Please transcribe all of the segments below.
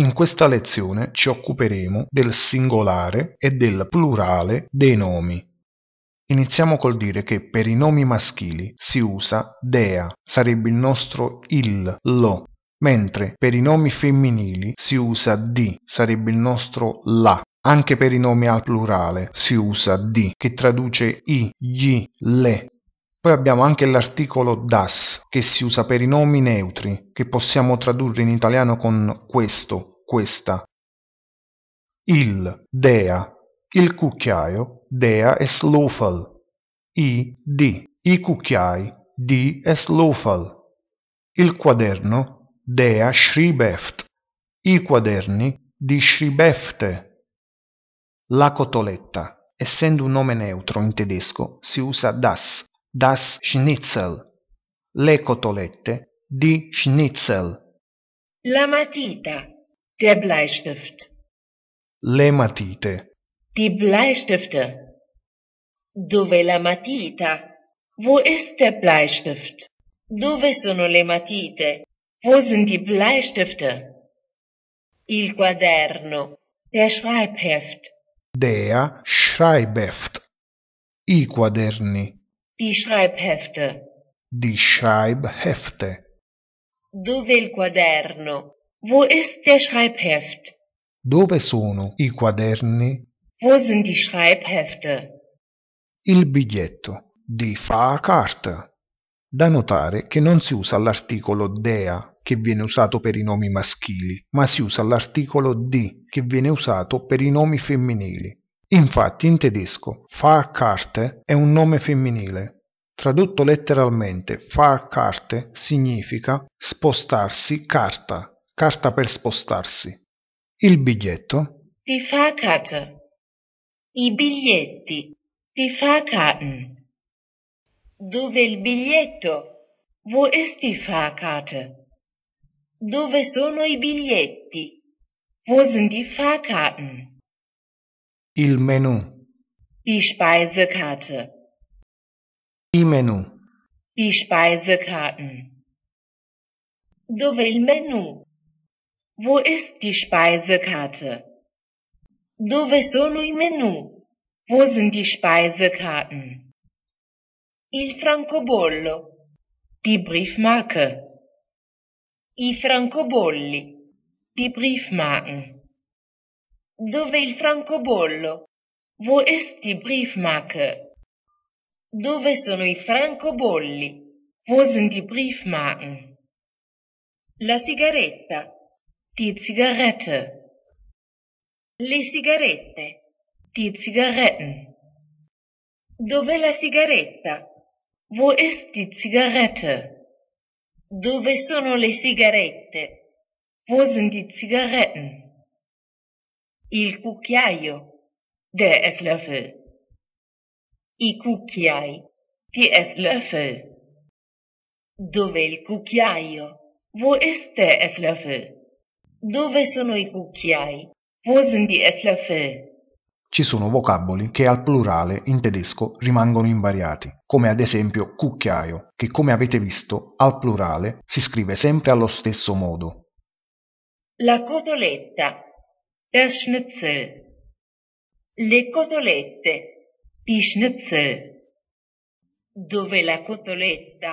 In questa lezione ci occuperemo del singolare e del plurale dei nomi. Iniziamo col dire che per i nomi maschili si usa dea, sarebbe il nostro il, lo, mentre per i nomi femminili si usa di, sarebbe il nostro la. Anche per i nomi al plurale si usa di, che traduce i, gli, le. Poi abbiamo anche l'articolo das, che si usa per i nomi neutri, che possiamo tradurre in italiano con questo, questa. Il, dea, il cucchiaio, dea è slofel. I, di, i cucchiai, di è slofel. Il quaderno, dea schriebeft. I quaderni, di schriebefte. La cotoletta, essendo un nome neutro in tedesco, si usa das, das Schnitzel. Le cotolette, die Schnitzel. La matita, der Bleistift. Le matite, Die Bleistifte. Dove la matita? Wo ist der Bleistift? Dove sono le matite? Wo sind die Bleistifte? Il quaderno, der Schreibheft. der Schreibheft. I quaderni, Die Schreibhefte. die Schreibhefte. Dove il quaderno? Wo ist der Schreibheft? Dove sono i quaderni? Wo sind die Schreibhefte? Il biglietto, die Fahrkarte. Da notare che non si usa l'articolo dea che viene usato per i nomi maschili, ma si usa l'articolo di che viene usato per i nomi femminili. Infatti in tedesco Fahrkarte è un nome femminile. Tradotto letteralmente Fahrkarte significa spostarsi carta, carta per spostarsi. Il biglietto, Die Fahrkarte. I biglietti. Die Fahrkarten. Dove il biglietto? Wo ist die Fahrkarte? Dove sono i biglietti? Wo sind die Fahrkarten? Il menù, Die Speisekarte. i menù, Die Speisekarten. Dove il menù? Wo ist die Speisekarte? Dove sono i menù? Wo sind die Speisekarten? Il francobollo. Die Briefmarke. I francobolli. Die Briefmarken. Dove il francobollo? Wo ist die Briefmarke? Dove sono i francobolli? Wo sind die Briefmarken? La sigaretta. Die Zigarette. Le sigarette. Die Zigaretten. Dove la sigaretta? Wo ist die Zigarette? Dove sono le sigarette? Wo sind die Zigaretten? Il cucchiaio. Der Esslöffel. I cucchiai. Die Esslöffel. Dove il cucchiaio? Wo ist der Esslöffel? Dove sono i cucchiai? Wo sind die Esslöffel? Ci sono vocaboli che al plurale in tedesco rimangono invariati, come ad esempio cucchiaio, che come avete visto al plurale si scrive sempre allo stesso modo. La cotoletta. Der Schnitzel. Le cotolette. Die Schnitzel. Dove la cotoletta?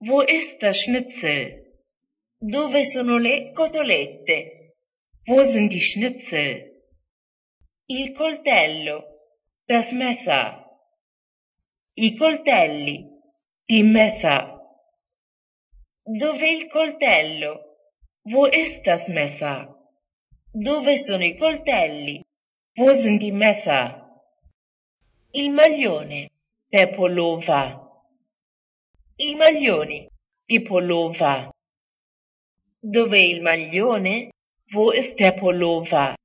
Wo ist das Schnitzel? Dove sono le cotolette? Wo sind die Schnitzel? Il coltello. Das Messer. I coltelli. Die Messer. Dove il coltello? Wo ist das Messer? Dove sono i coltelli? Wo sind die Messer? Il maglione. Der Pullover. I maglioni. Die Pullover. Dove il maglione? Wo ist der Pullover?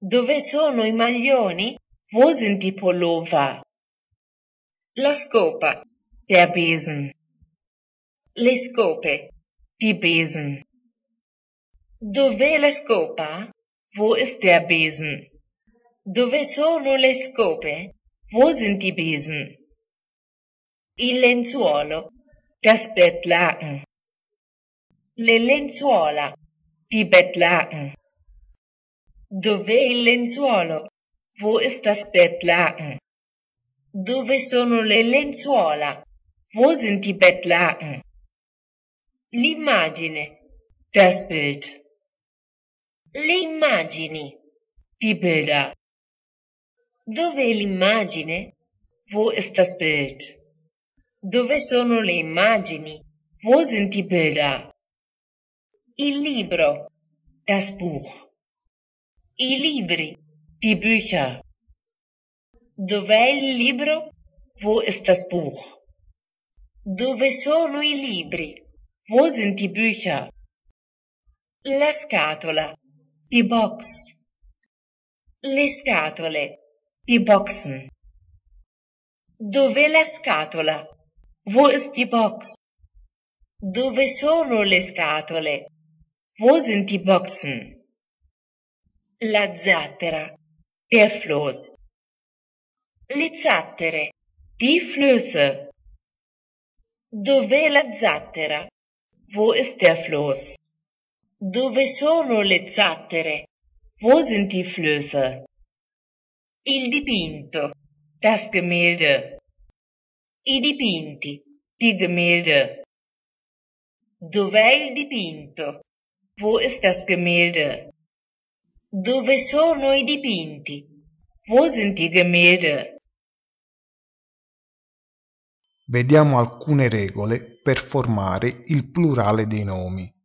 Dove sono i maglioni? Wo sind die Pullover? La scopa. Der Besen. Le scope. Die Besen. Dov'è la scopa? Wo ist der Besen? Dove sono le scope? Wo sind die Besen? Il lenzuolo. Das Bettlaken. Le lenzuola. Die Bettlaken. Dov'è il lenzuolo? Wo ist das Bettlaken? Dove sono le lenzuola? Wo sind die Bettlaken? L'immagine. Das Bild. Le immagini. Die Bilder. Dov'è l'immagine? Wo ist das Bild? Dove sono le immagini? Wo sind die Bilder? Il libro. Das Buch. I libri. Die Bücher. Dov'è il libro? Wo ist das Buch? Dove sono i libri? Wo sind die Bücher? La scatola. Die Box. Le scatole. Die Boxen. Dov'è la scatola? Wo ist die Box? Dove sono le scatole? Wo sind die Boxen? La zattera. Der Floß. Le zattere. Die Flöße. Dov'è la zattera? Wo ist der Floß? Dove sono le zattere? Wo sind die Flöße? Il dipinto. Das Gemälde. I dipinti. Die Gemälde. Dov'è il dipinto? Wo ist das Gemälde? Dove sono i dipinti? Wo sind die Gemälde? Vediamo alcune regole per formare il plurale dei nomi.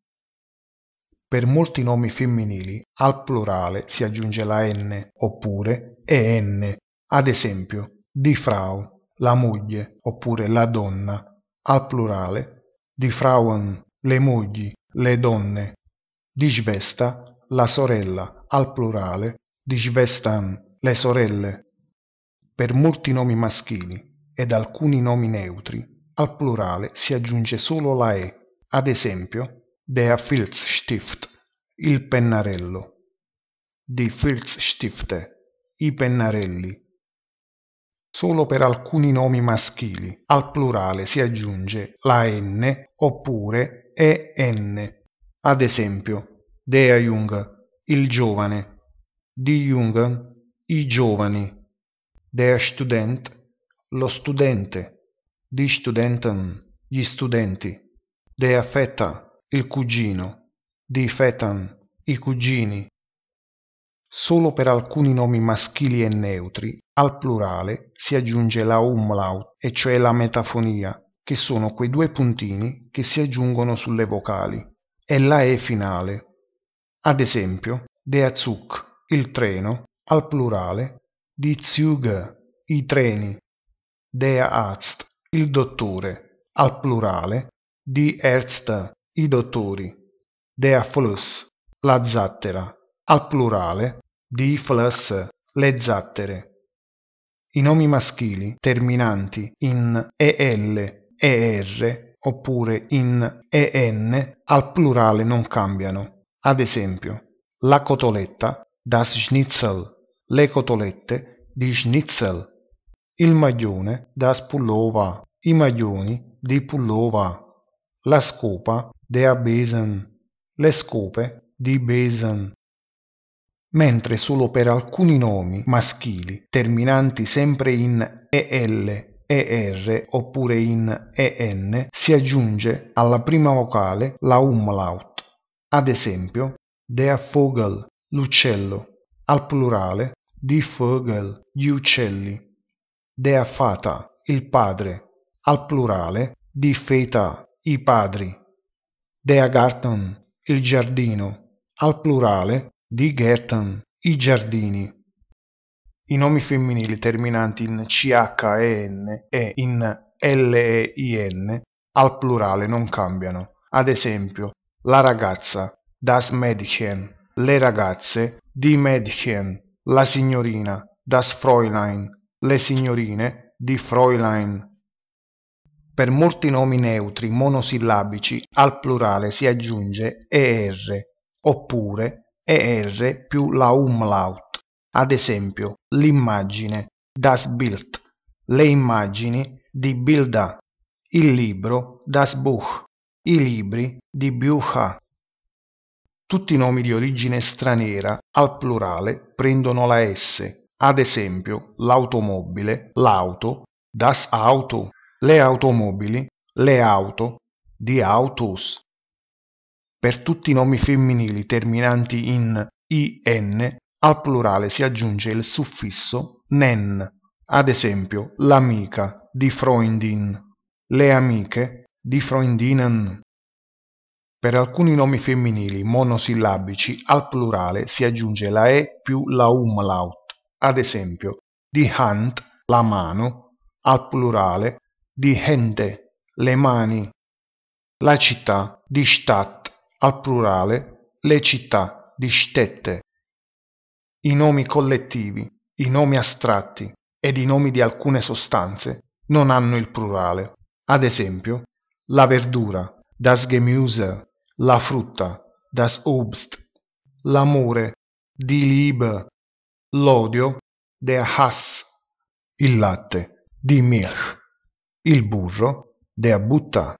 Per molti nomi femminili al plurale si aggiunge la n oppure en, ad esempio di Frau, la moglie oppure la donna, al plurale di Frauen, le mogli, le donne, di Svesta, la sorella, al plurale di Svestan, le sorelle. Per molti nomi maschili ed alcuni nomi neutri, al plurale si aggiunge solo la e, ad esempio der Filzstift, il pennarello, die Filzstifte, i pennarelli. Solo per alcuni nomi maschili. Al plurale si aggiunge la n oppure en, ad esempio der Jung, il giovane, die Jungen, i giovani, der Student, lo studente, die Studenten, gli studenti, der Vetter, il cugino, die Vettern, i cugini. Solo per alcuni nomi maschili e neutri al plurale si aggiunge la umlaut, e cioè la metafonia, che sono quei due puntini che si aggiungono sulle vocali, e la E finale. Ad esempio, der Zug, il treno, al plurale, die Züge, i treni, der Arzt, il dottore, al plurale, die Ärzte, i dottori, der Fluss, la zattera, al plurale, Flüsse, le zattere. I nomi maschili terminanti in EL, ER oppure in EN al plurale non cambiano. Ad esempio, la cotoletta, das Schnitzel, le cotolette, di Schnitzel, il maglione das Pullover, i maglioni di Pullover, la scopa der Besen, le scope di Besen. Mentre solo per alcuni nomi maschili terminanti sempre in EL, ER oppure in EN si aggiunge alla prima vocale la umlaut. Ad esempio, der Vogel, l'uccello, al plurale, die Vögel, gli uccelli dea fata, il padre, al plurale, di feta, i padri, dea garten, il giardino, al plurale, di Gärten, i giardini. I nomi femminili terminanti in CHEN e in LEIN al plurale non cambiano. Ad esempio, la ragazza, das Mädchen, le ragazze, die Mädchen, la signorina, das Fräulein, le signorine di Fräulein. Per molti nomi neutri monosillabici al plurale si aggiunge er oppure er più la umlaut. Ad esempio, l'immagine, das Bild, le immagini di Bilda, il libro, das Buch, i libri di Bücher. Tutti i nomi di origine straniera al plurale prendono la S, ad esempio l'automobile, l'auto, das Auto, le automobili, le auto, die Autos. Per tutti i nomi femminili terminanti in in al plurale si aggiunge il suffisso nen, ad esempio l'amica, di Freundin, le amiche, di Freundinnen. Per alcuni nomi femminili monosillabici al plurale si aggiunge la e più la umlaut, ad esempio di Hand, la mano, al plurale di Hände, le mani. La città di Stadt, al plurale le città di Städte. I nomi collettivi, i nomi astratti ed i nomi di alcune sostanze non hanno il plurale. Ad esempio, la verdura, das Gemüse, la frutta, das Obst, l'amore, die Liebe, l'odio, der Hass, il latte, die Milch, il burro, der Butter.